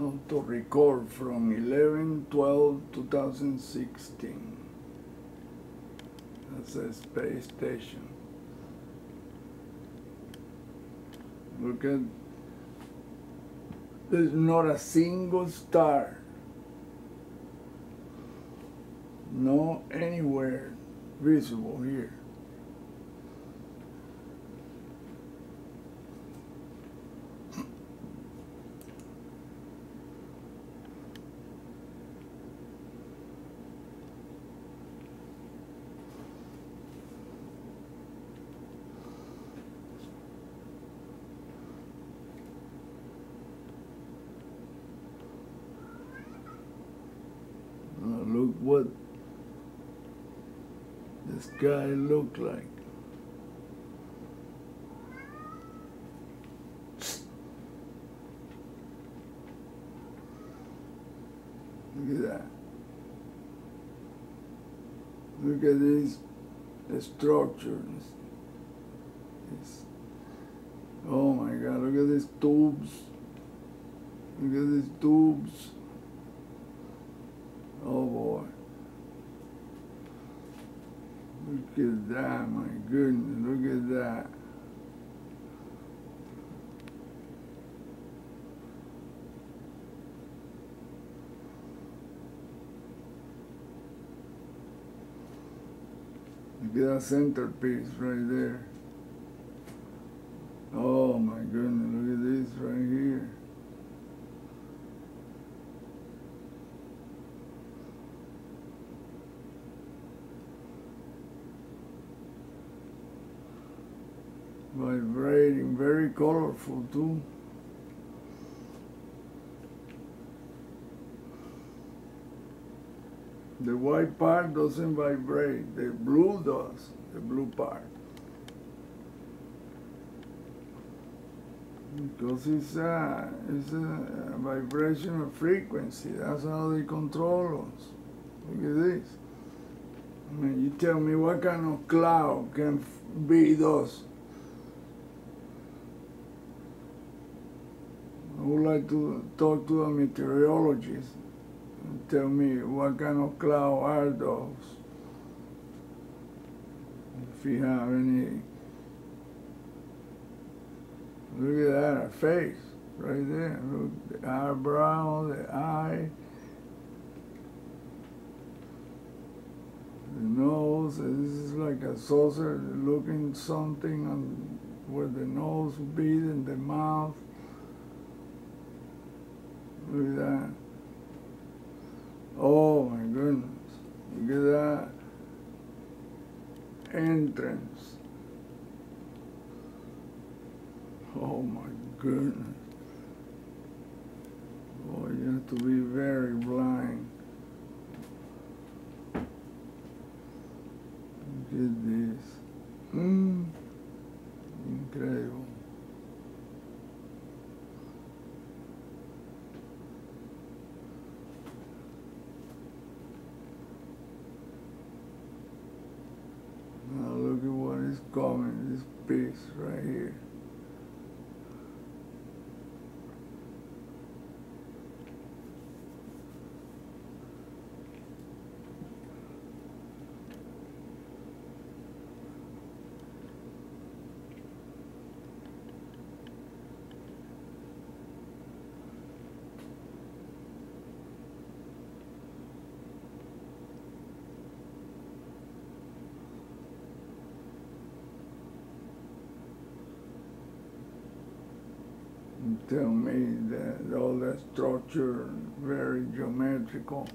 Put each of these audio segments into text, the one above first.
auto record from 11 12 2016 that's a space station. Look at there's not a single star. No anywhere visible here Uh, look what sky look like. Look at that. Look at these structures. It's, oh my God, look at these tubes. Look at these tubes. Oh boy. Look at that, my goodness, look at that. Look at that centerpiece right there. Oh my goodness, look at this right here. Vibrating, very colorful too. The white part doesn't vibrate, the blue does, the blue part. Because it's a, it's a vibrational frequency, that's how they control us. Look at this. I mean, you tell me what kind of cloud can be those I would like to talk to a meteorologist and tell me what kind of cloud are those. If you have any, look at that, face right there. Look, the eyebrow, the eye, the nose. This is like a saucer looking something on where the nose would be and the mouth. Look at that. Oh my goodness. Look at that. Entrance. Oh my goodness. Oh, you have to be very blind. Look at this. Mm. Incredible. Now look at this piece right here. and tell me that all that structure very geometrical.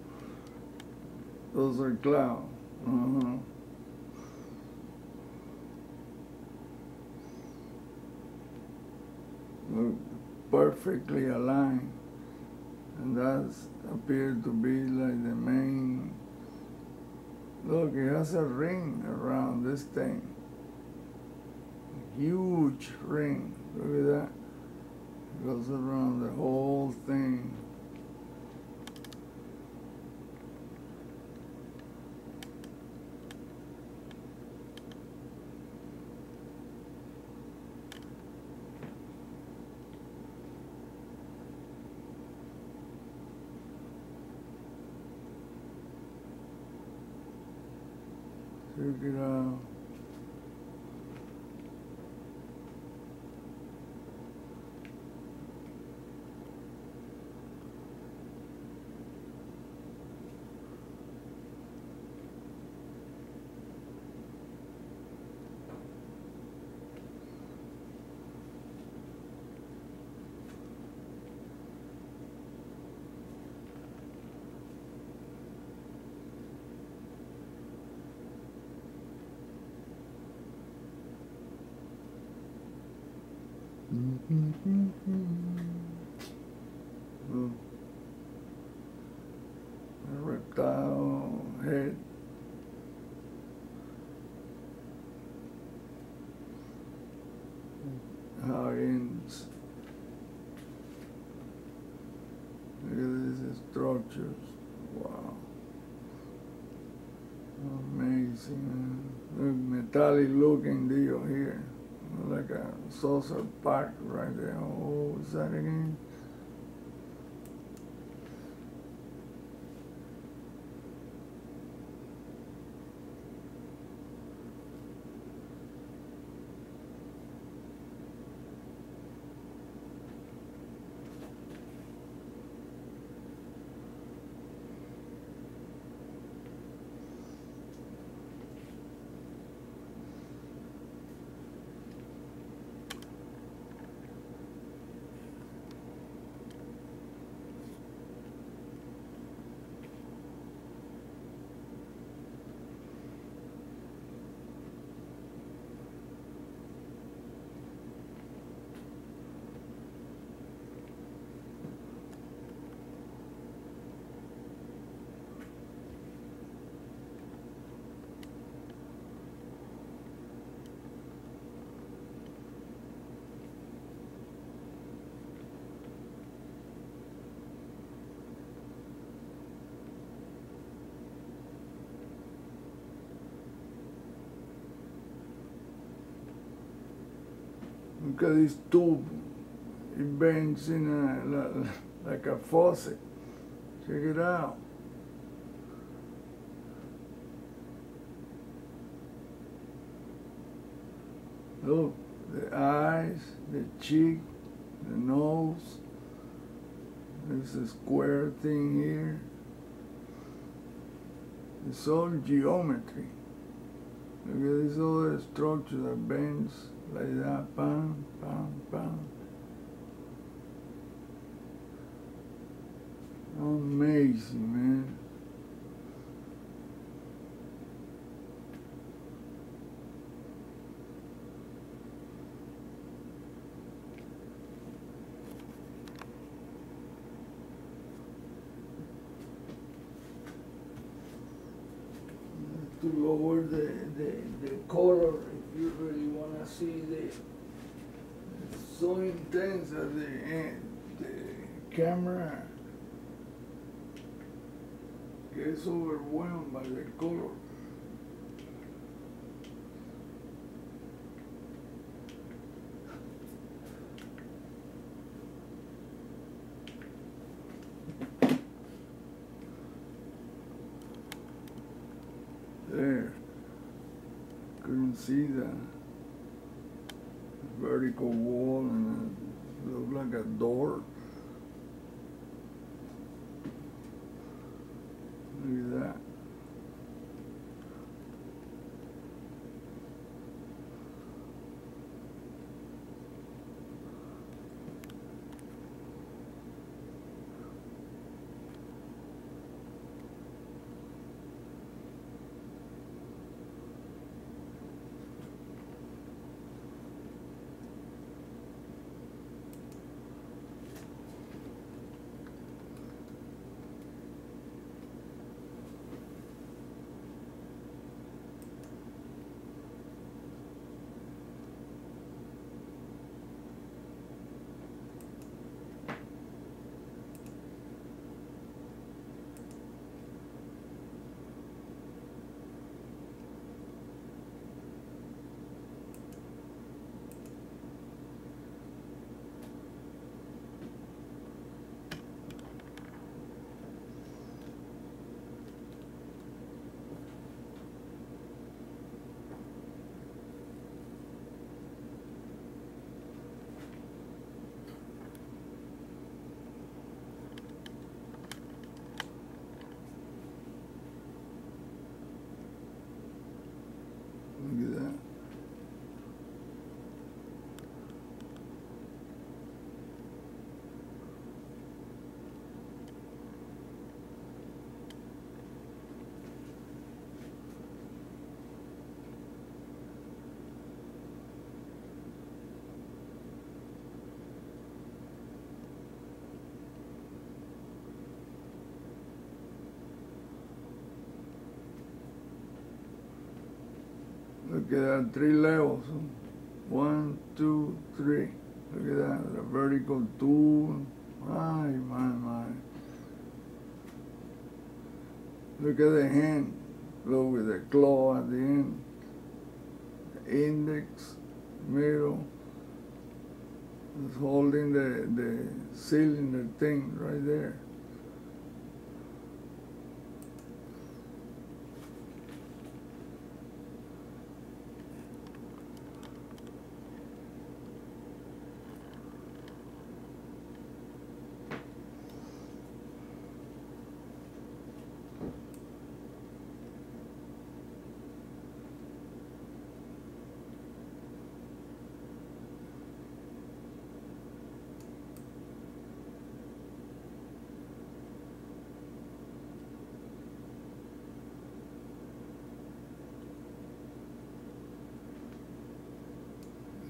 Those are clouds. Uh-huh. Look, perfectly aligned. And that's appeared to be like the main look, it has a ring around this thing. Huge ring. Look at that goes around the whole thing. Figure it out. Look. Reptile head. How it. Look at these structures. Wow. Amazing. Metallic looking deal here like a saucer pack right there. Oh, is that again? At this tube. It bends in a, like a faucet. Check it out. Look, the eyes, the cheek, the nose. There's a square thing here. It's all geometry. Look at this other structure that bends like that, bam, bam, bam. Amazing, man. To lower the, the, the color you really want to see the so intense at the the camera? Gets overwhelmed by the color there see the vertical wall and it looked like a door. Look at that, three levels. One, two, three. Look at that, the vertical two. My, my, my. Look at the hand. Look with the claw at the end. The index, middle. It's holding the, the cylinder thing right there.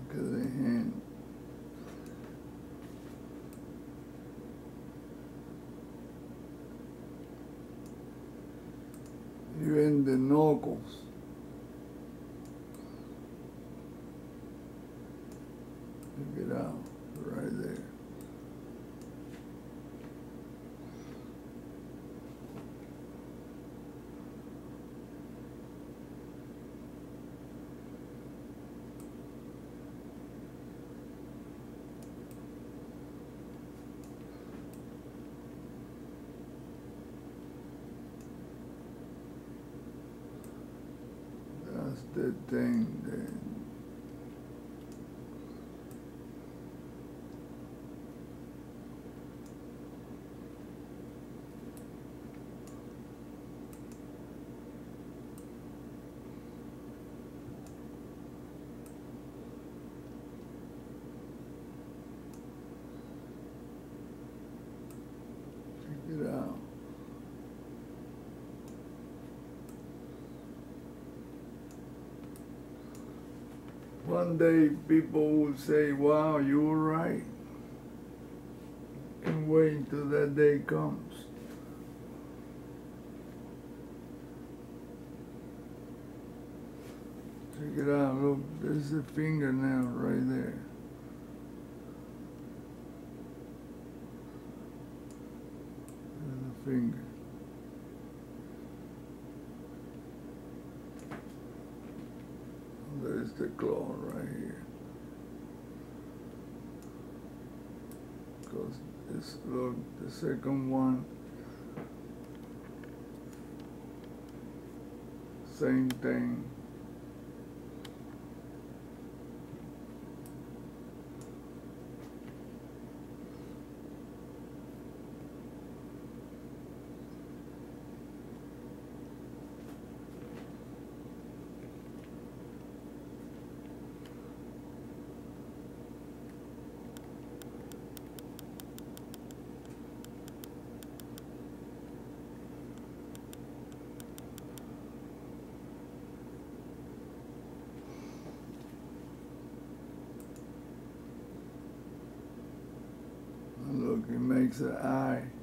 Look at the hand. Even the knuckles. Look it out, right there. That's the thing then. Check it out. One day people will say, wow, you were right. And wait until that day comes. Check it out, look, there's a fingernail right there. There's the finger. There's the claw right here. Because this, look, the second one, same thing. And an eye.